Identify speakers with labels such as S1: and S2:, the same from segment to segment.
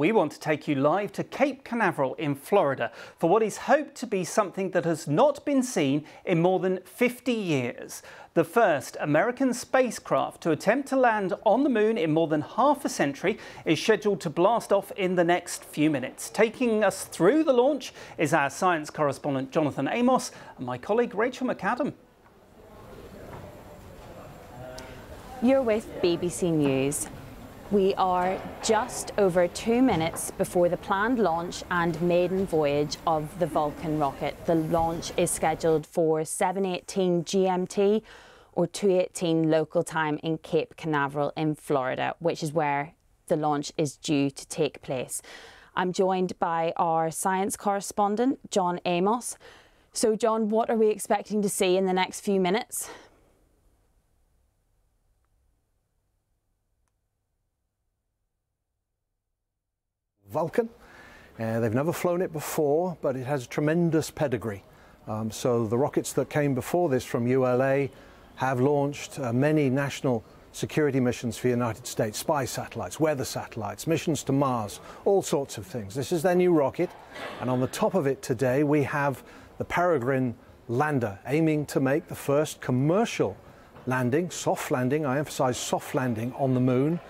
S1: we want to take you live to Cape Canaveral in Florida for what is hoped to be something that has not been seen in more than 50 years. The first American spacecraft to attempt to land on the moon in more than half a century is scheduled to blast off in the next few minutes. Taking us through the launch is our science correspondent Jonathan Amos and my colleague Rachel McAdam.
S2: You're with BBC News. We are just over two minutes before the planned launch and maiden voyage of the Vulcan rocket. The launch is scheduled for 7.18 GMT or 2.18 local time in Cape Canaveral in Florida, which is where the launch is due to take place. I'm joined by our science correspondent, John Amos. So, John, what are we expecting to see in the next few minutes?
S3: Vulcan. Uh, they've never flown it before, but it has a tremendous pedigree. Um, so the rockets that came before this from ULA have launched uh, many national security missions for the United States, spy satellites, weather satellites, missions to Mars, all sorts of things. This is their new rocket, and on the top of it today we have the Peregrine lander, aiming to make the first commercial landing, soft landing, I emphasize soft landing on the moon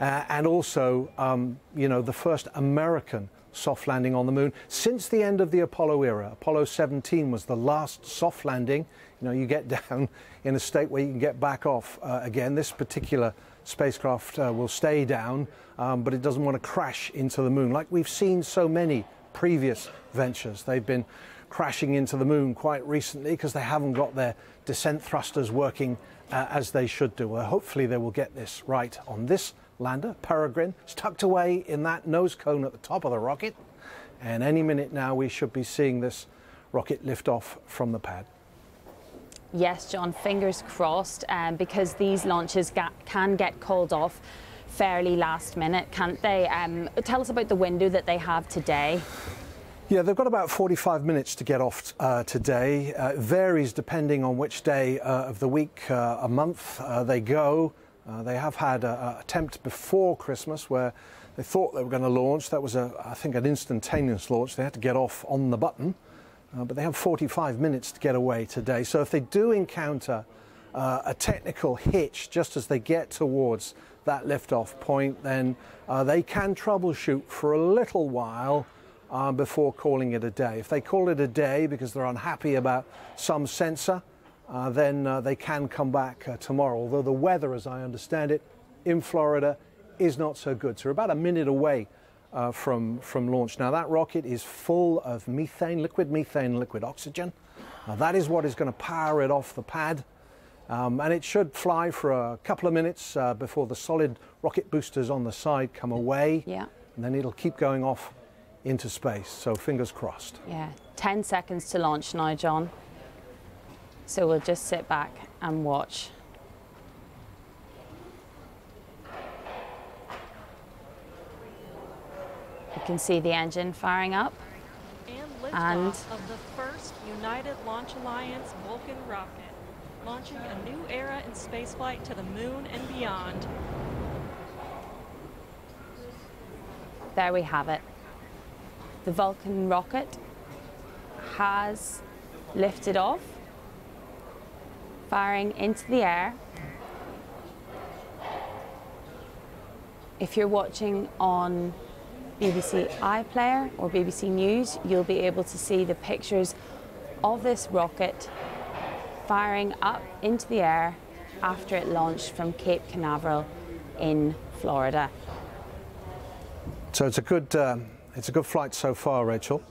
S3: uh, and also, um, you know, the first American soft landing on the moon since the end of the Apollo era. Apollo 17 was the last soft landing. You know, you get down in a state where you can get back off uh, again. This particular spacecraft uh, will stay down, um, but it doesn't want to crash into the moon like we've seen so many previous ventures. They've been crashing into the moon quite recently because they haven't got their descent thrusters working uh, as they should do. Well, hopefully they will get this right on this lander, Peregrine. It's tucked away in that nose cone at the top of the rocket. And any minute now, we should be seeing this rocket lift off from the pad.
S2: Yes, John, fingers crossed, um, because these launches can get called off fairly last minute, can't they? Um, tell us about the window that they have today.
S3: Yeah, they've got about 45 minutes to get off uh, today. Uh, it varies depending on which day uh, of the week, uh, a month uh, they go. Uh, they have had an attempt before Christmas where they thought they were going to launch. That was, a, I think, an instantaneous launch. They had to get off on the button, uh, but they have 45 minutes to get away today. So if they do encounter uh, a technical hitch just as they get towards that liftoff point, then uh, they can troubleshoot for a little while uh, before calling it a day. If they call it a day because they're unhappy about some sensor, uh, then uh, they can come back uh, tomorrow. Although the weather, as I understand it, in Florida is not so good. So we're about a minute away uh, from, from launch. Now, that rocket is full of methane, liquid methane, liquid oxygen. that is what is going to power it off the pad. Um, and it should fly for a couple of minutes uh, before the solid rocket boosters on the side come away.
S2: Yeah.
S3: And then it'll keep going off into space. So fingers crossed.
S2: Yeah. 10 seconds to launch now, John. So we'll just sit back and watch. You can see the engine firing up.
S4: And and of the first United Launch Alliance Vulcan rocket, launching a new era in spaceflight to the moon and beyond.
S2: There we have it. The Vulcan rocket has lifted off firing into the air. If you're watching on BBC iPlayer or BBC News, you'll be able to see the pictures of this rocket firing up into the air after it launched from Cape Canaveral in Florida.
S3: So it's a good, uh, it's a good flight so far, Rachel.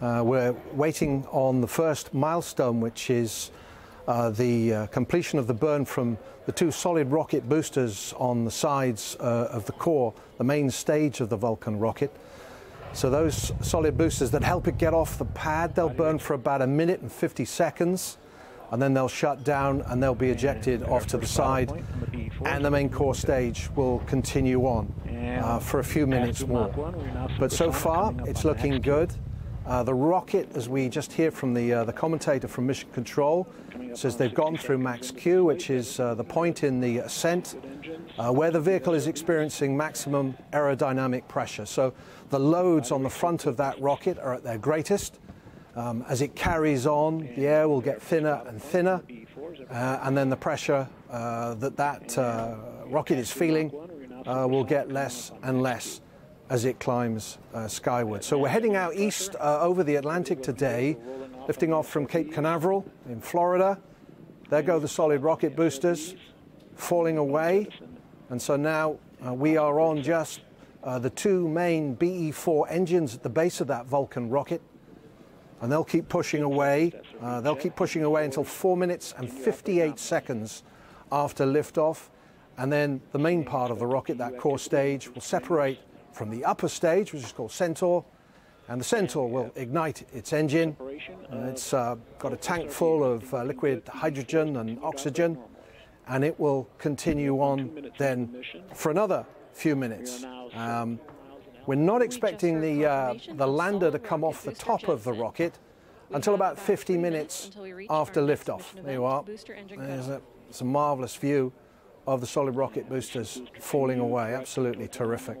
S3: Uh, we're waiting on the first milestone, which is uh, the uh, completion of the burn from the two solid rocket boosters on the sides uh, of the core, the main stage of the Vulcan rocket. So those solid boosters that help it get off the pad, they'll burn for about a minute and 50 seconds and then they'll shut down and they'll be ejected off to the side and the main core stage will continue on uh, for a few minutes more. But so far it's looking good. Uh, the rocket, as we just hear from the, uh, the commentator from Mission Control, says they've gone through max Q, which is uh, the point in the ascent uh, where the vehicle is experiencing maximum aerodynamic pressure. So the loads on the front of that rocket are at their greatest. Um, as it carries on, the air will get thinner and thinner, uh, and then the pressure uh, that that rocket is feeling will get less and less as it climbs uh, skyward. So we're heading out east uh, over the Atlantic today, lifting off from Cape Canaveral in Florida. There go the solid rocket boosters falling away. And so now uh, we are on just uh, the two main BE-4 engines at the base of that Vulcan rocket. And they'll keep pushing away. Uh, they'll keep pushing away until 4 minutes and 58 seconds after liftoff. And then the main part of the rocket, that core stage, will separate from the upper stage, which is called Centaur, and the Centaur will ignite its engine. And it's uh, got a tank full of uh, liquid hydrogen and oxygen, and it will continue on then for another few minutes. Um, we're not expecting the, uh, the lander to come off the top of the rocket until about 50 minutes after liftoff. There you are. There's a, it's a marvelous view of the solid rocket boosters falling away. Absolutely terrific.